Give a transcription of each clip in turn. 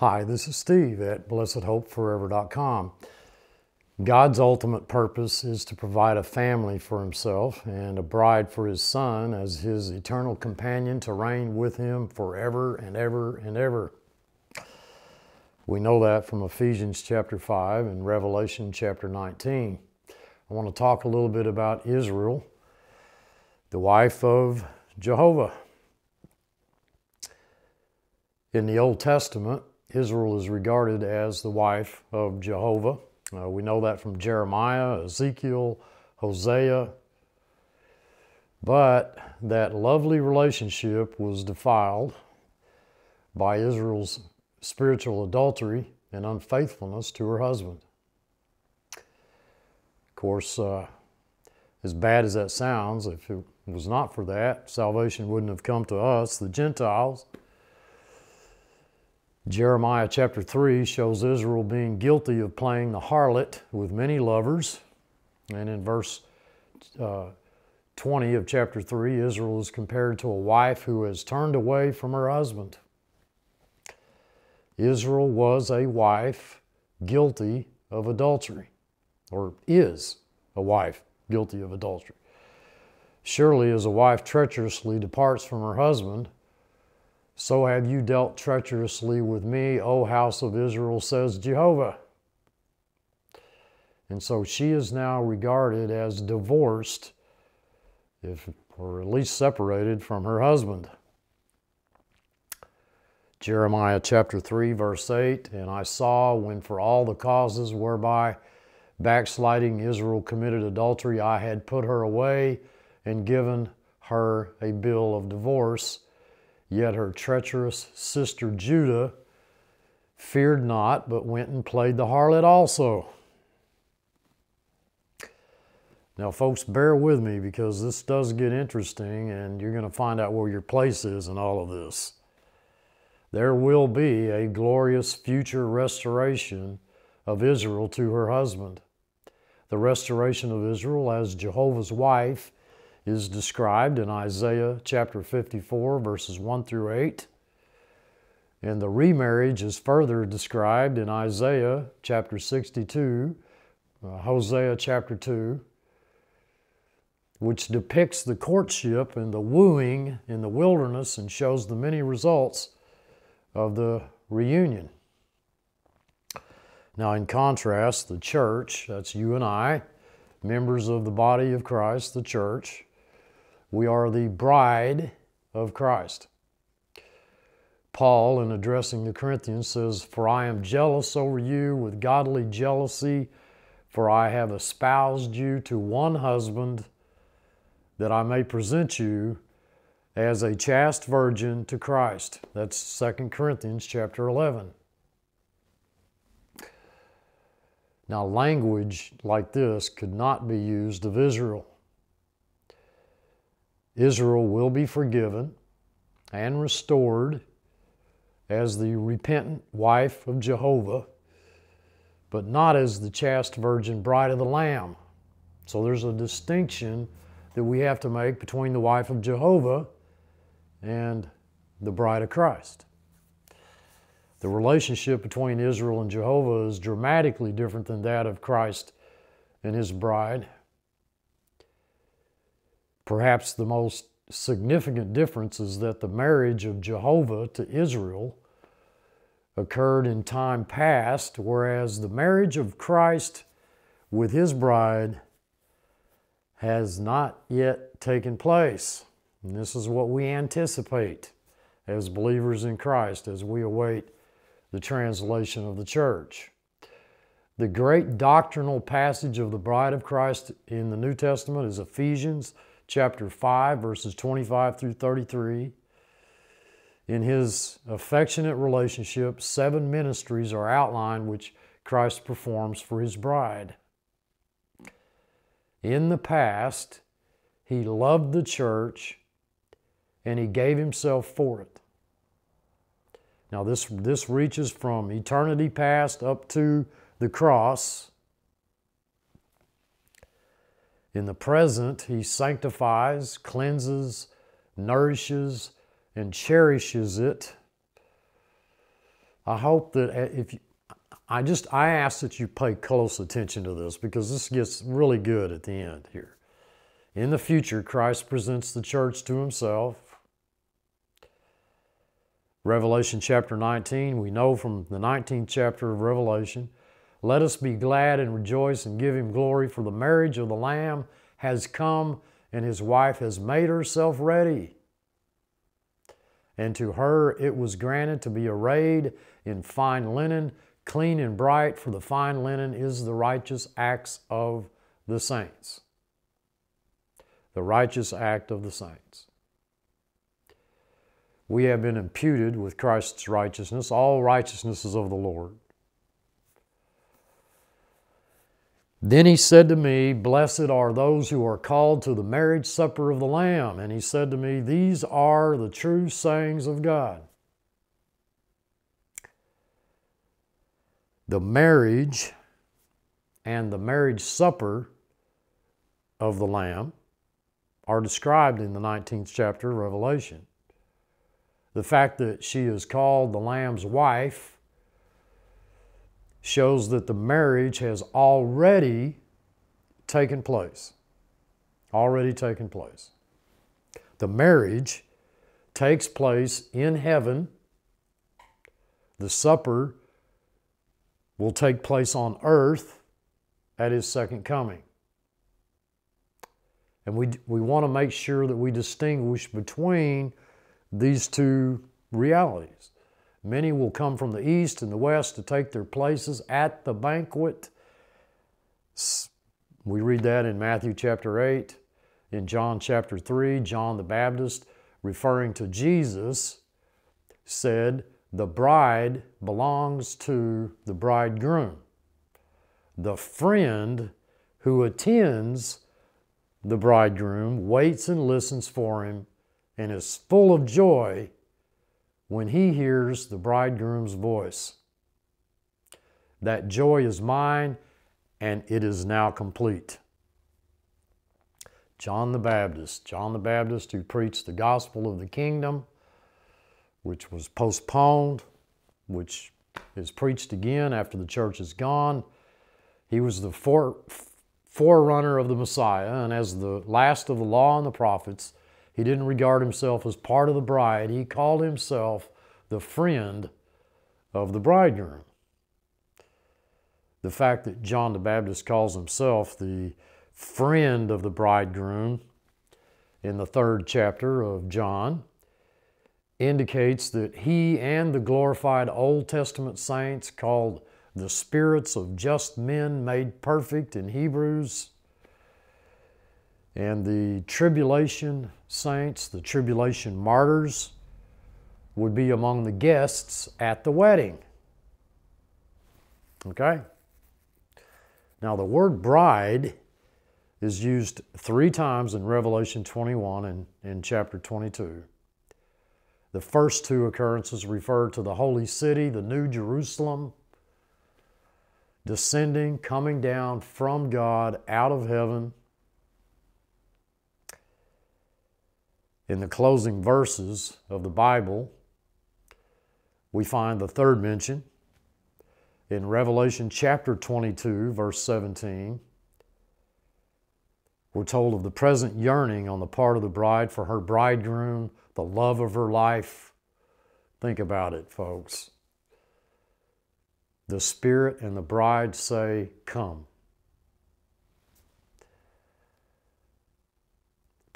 Hi, this is Steve at blessedhopeforever.com. God's ultimate purpose is to provide a family for himself and a bride for his son as his eternal companion to reign with him forever and ever and ever. We know that from Ephesians chapter 5 and Revelation chapter 19. I want to talk a little bit about Israel, the wife of Jehovah. In the Old Testament, Israel is regarded as the wife of Jehovah. Uh, we know that from Jeremiah, Ezekiel, Hosea. But that lovely relationship was defiled by Israel's spiritual adultery and unfaithfulness to her husband. Of course, uh, as bad as that sounds, if it was not for that, salvation wouldn't have come to us, the Gentiles. Jeremiah chapter 3 shows Israel being guilty of playing the harlot with many lovers. And in verse uh, 20 of chapter 3, Israel is compared to a wife who has turned away from her husband. Israel was a wife guilty of adultery, or is a wife guilty of adultery. Surely, as a wife treacherously departs from her husband, so have you dealt treacherously with me, O house of Israel, says Jehovah. And so she is now regarded as divorced, if, or at least separated from her husband. Jeremiah chapter 3, verse 8 And I saw when for all the causes whereby backsliding Israel committed adultery, I had put her away and given her a bill of divorce Yet her treacherous sister Judah feared not, but went and played the harlot also. Now, folks, bear with me because this does get interesting and you're going to find out where your place is in all of this. There will be a glorious future restoration of Israel to her husband. The restoration of Israel as Jehovah's wife is described in Isaiah chapter 54, verses 1 through 8. And the remarriage is further described in Isaiah chapter 62, uh, Hosea chapter 2, which depicts the courtship and the wooing in the wilderness and shows the many results of the reunion. Now, in contrast, the church, that's you and I, members of the body of Christ, the church, we are the bride of Christ. Paul, in addressing the Corinthians, says, For I am jealous over you with godly jealousy, for I have espoused you to one husband, that I may present you as a chaste virgin to Christ. That's 2 Corinthians chapter 11. Now, language like this could not be used of Israel. Israel will be forgiven and restored as the repentant wife of Jehovah, but not as the chaste virgin bride of the Lamb. So there's a distinction that we have to make between the wife of Jehovah and the bride of Christ. The relationship between Israel and Jehovah is dramatically different than that of Christ and his bride. Perhaps the most significant difference is that the marriage of Jehovah to Israel occurred in time past, whereas the marriage of Christ with his bride has not yet taken place. And this is what we anticipate as believers in Christ as we await the translation of the church. The great doctrinal passage of the bride of Christ in the New Testament is Ephesians chapter 5, verses 25 through 33. In his affectionate relationship, seven ministries are outlined which Christ performs for his bride. In the past, he loved the church and he gave himself for it. Now, this, this reaches from eternity past up to the cross. In the present, He sanctifies, cleanses, nourishes, and cherishes it I hope that uh, if you, I just I ask that you pay close attention to this because this gets really good at the end here. In the future, Christ presents the church to himself. Revelation chapter 19, we know from the 19th chapter of Revelation, let us be glad and rejoice and give him glory, for the marriage of the Lamb has come and his wife has made herself ready. And to her it was granted to be arrayed in fine linen, clean and bright, for the fine linen is the righteous acts of the saints. The righteous act of the saints. We have been imputed with Christ's righteousness. All righteousness is of the Lord. Then he said to me, Blessed are those who are called to the marriage supper of the Lamb. And he said to me, These are the true sayings of God. The marriage and the marriage supper of the Lamb are described in the 19th chapter of Revelation. The fact that she is called the Lamb's wife shows that the marriage has already taken place. Already taken place. The marriage takes place in heaven. The supper will take place on earth at his second coming. And we, we want to make sure that we distinguish between these two realities. Many will come from the east and the west to take their places at the banquet. We read that in Matthew chapter 8. In John chapter 3, John the Baptist, referring to Jesus, said, The bride belongs to the bridegroom. The friend who attends the bridegroom waits and listens for him and is full of joy when he hears the bridegroom's voice. That joy is mine, and it is now complete. John the Baptist, John the Baptist who preached the gospel of the kingdom, which was postponed, which is preached again after the church is gone. He was the forerunner of the Messiah, and as the last of the law and the prophets, he didn't regard himself as part of the bride. He called himself the friend of the bridegroom. The fact that John the Baptist calls himself the friend of the bridegroom in the third chapter of John indicates that he and the glorified Old Testament saints, called the spirits of just men made perfect in Hebrews, and the tribulation saints, the tribulation martyrs, would be among the guests at the wedding. Okay? Now, the word bride is used three times in Revelation 21 and in chapter 22. The first two occurrences refer to the holy city, the New Jerusalem, descending, coming down from God out of heaven In the closing verses of the Bible, we find the third mention in Revelation chapter 22, verse 17. We're told of the present yearning on the part of the bride for her bridegroom, the love of her life. Think about it, folks. The Spirit and the bride say, Come.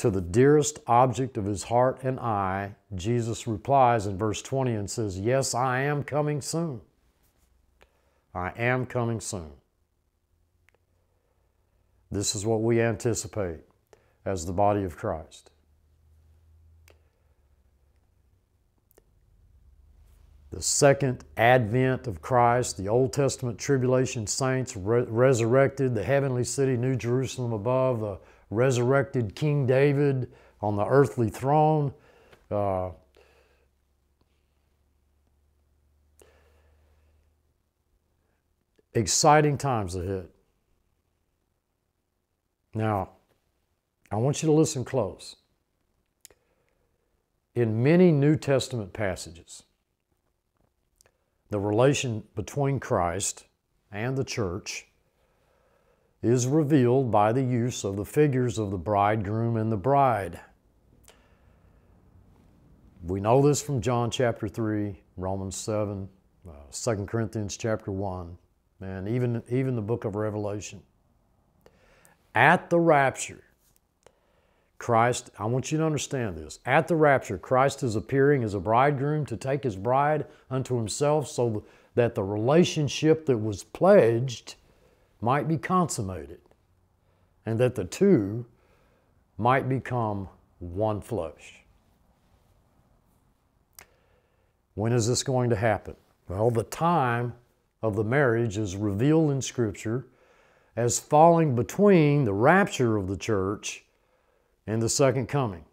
To the dearest object of his heart and eye, Jesus replies in verse 20 and says, Yes, I am coming soon. I am coming soon. This is what we anticipate as the body of Christ. The second advent of Christ, the Old Testament tribulation saints re- resurrected, the heavenly city, New Jerusalem above, the resurrected King David on the earthly throne. Uh, exciting times ahead. Now, I want you to listen close. In many New Testament passages, the relation between Christ and the church is revealed by the use of the figures of the bridegroom and the bride. We know this from John chapter 3, Romans 7, uh, 2 Corinthians chapter 1, and even, even the book of Revelation. At the rapture, Christ, I want you to understand this. At the rapture, Christ is appearing as a bridegroom to take his bride unto himself so that the relationship that was pledged might be consummated and that the two might become one flesh. When is this going to happen? Well, the time of the marriage is revealed in Scripture as falling between the rapture of the church and the second coming.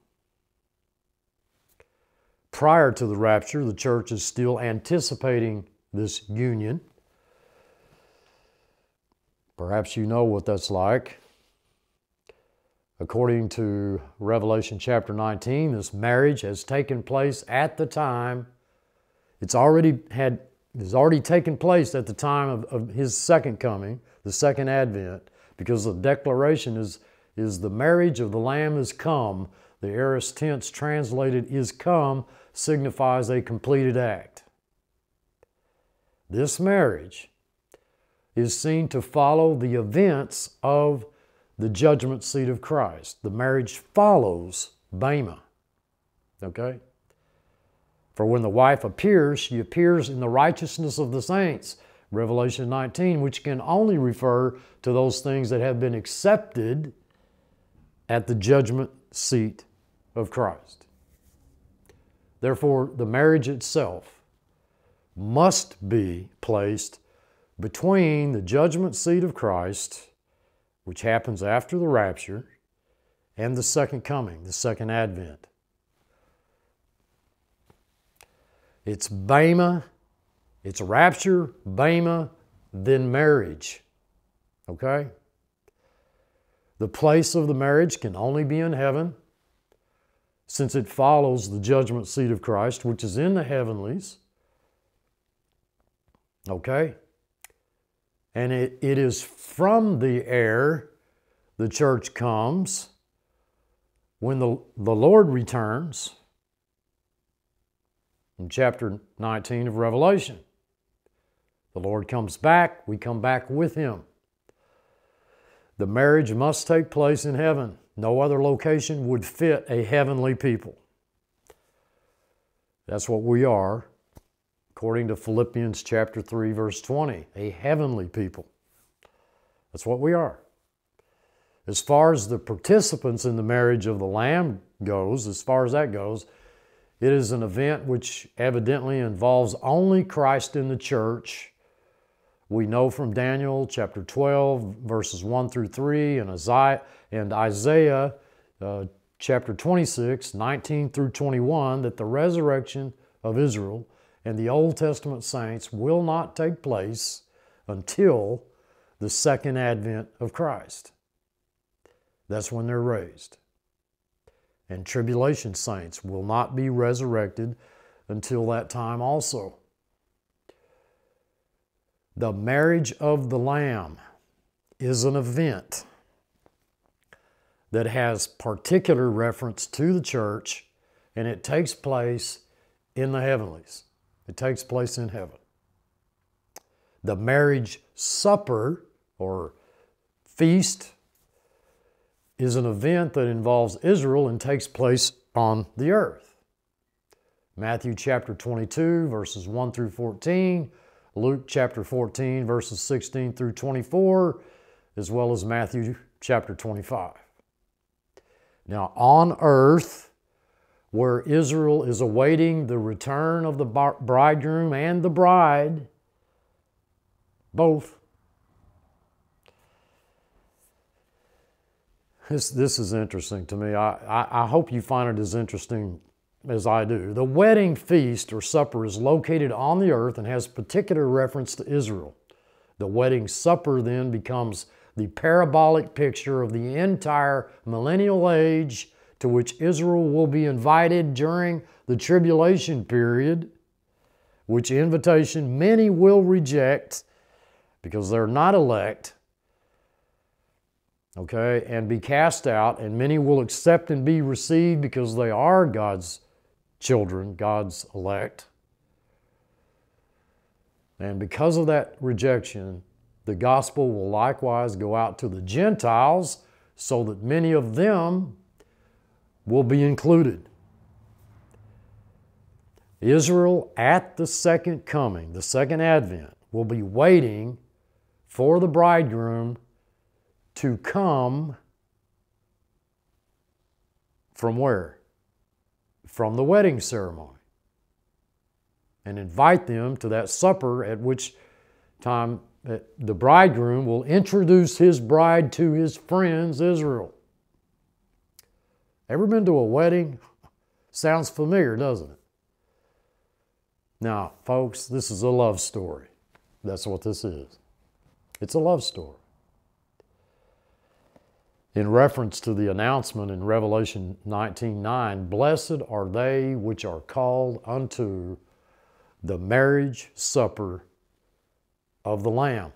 Prior to the rapture, the church is still anticipating this union. Perhaps you know what that's like. According to Revelation chapter 19, this marriage has taken place at the time it's already had it's already taken place at the time of, of his second coming, the second advent, because the declaration is, is the marriage of the Lamb is come. The aorist tense translated is come signifies a completed act. This marriage is seen to follow the events of the judgment seat of Christ. The marriage follows Bema. Okay? For when the wife appears, she appears in the righteousness of the saints. Revelation 19, which can only refer to those things that have been accepted at the judgment seat of Christ. Therefore, the marriage itself must be placed between the judgment seat of Christ, which happens after the rapture, and the second coming, the second advent. It's Bema, it's rapture, Bema, then marriage. Okay? The place of the marriage can only be in heaven since it follows the judgment seat of Christ, which is in the heavenlies. Okay? And it, it is from the air the church comes when the, the Lord returns in chapter 19 of Revelation. The Lord comes back, we come back with Him. The marriage must take place in heaven. No other location would fit a heavenly people. That's what we are, according to Philippians chapter 3, verse 20, a heavenly people. That's what we are. As far as the participants in the marriage of the Lamb goes, as far as that goes, it is an event which evidently involves only Christ in the church. We know from Daniel chapter 12, verses 1 through 3, and Isaiah, and Isaiah uh, chapter 26, 19 through 21, that the resurrection of Israel and the Old Testament saints will not take place until the second advent of Christ. That's when they're raised and tribulation saints will not be resurrected until that time also. The marriage of the Lamb is an event that has particular reference to the church and it takes place in the heavenlies. It takes place in heaven. The marriage supper or feast is an event that involves Israel and takes place on the earth. Matthew chapter 22, verses 1 through 14, Luke chapter 14, verses 16 through 24, as well as Matthew chapter 25. Now, on earth, where Israel is awaiting the return of the bridegroom and the bride, both This, this is interesting to me. I, I, I hope you find it as interesting as I do. The wedding feast or supper is located on the earth and has particular reference to Israel. The wedding supper then becomes the parabolic picture of the entire millennial age to which Israel will be invited during the tribulation period which invitation many will reject because they're not elect, okay, and be cast out, and many will accept and be received because they are God's children, God's elect. And because of that rejection, the gospel will likewise go out to the Gentiles so that many of them will be included. Israel at the second coming, the second advent, will be waiting for the bridegroom to come from where? From the wedding ceremony. And invite them to that supper at which time the bridegroom will introduce his bride to his friends, Israel. Ever been to a wedding? Sounds familiar, doesn't it? Now, folks, this is a love story. That's what this is. It's a love story. In reference to the announcement in Revelation 19:9, blessed are they which are called unto the marriage supper of the Lamb.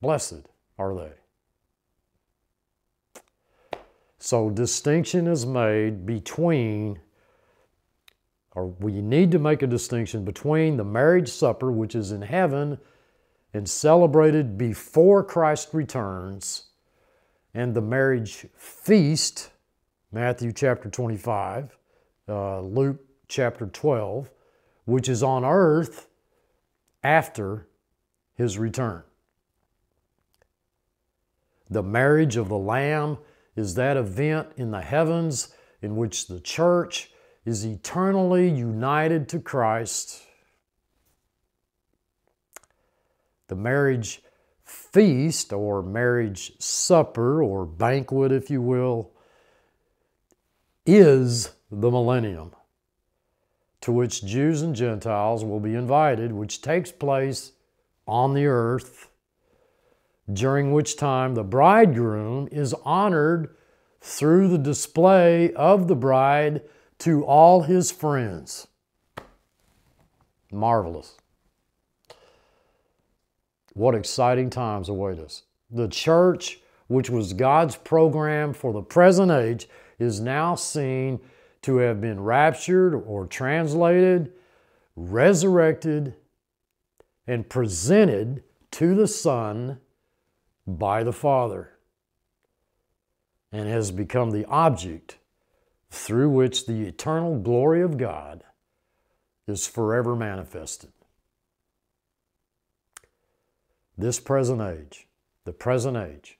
Blessed are they. So distinction is made between or we need to make a distinction between the marriage supper, which is in heaven and celebrated before Christ returns, and the marriage feast, Matthew chapter 25, uh, Luke chapter 12, which is on earth after his return. The marriage of the Lamb is that event in the heavens in which the church is eternally united to Christ. The marriage feast or marriage supper or banquet, if you will, is the millennium to which Jews and Gentiles will be invited, which takes place on the earth, during which time the bridegroom is honored through the display of the bride to all his friends. Marvelous. What exciting times await us. The church, which was God's program for the present age, is now seen to have been raptured or translated, resurrected, and presented to the Son by the Father, and has become the object through which the eternal glory of God is forever manifested. This present age, the present age,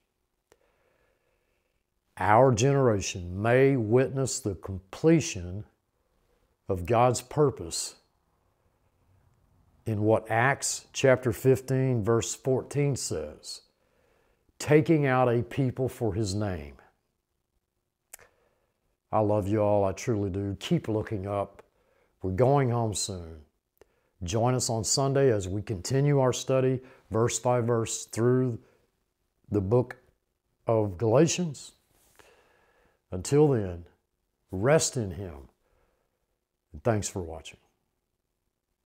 our generation may witness the completion of God's purpose in what Acts chapter 15, verse 14 says taking out a people for his name. I love you all, I truly do. Keep looking up. We're going home soon. Join us on Sunday as we continue our study, verse by verse, through the book of Galatians. Until then, rest in Him. And thanks for watching.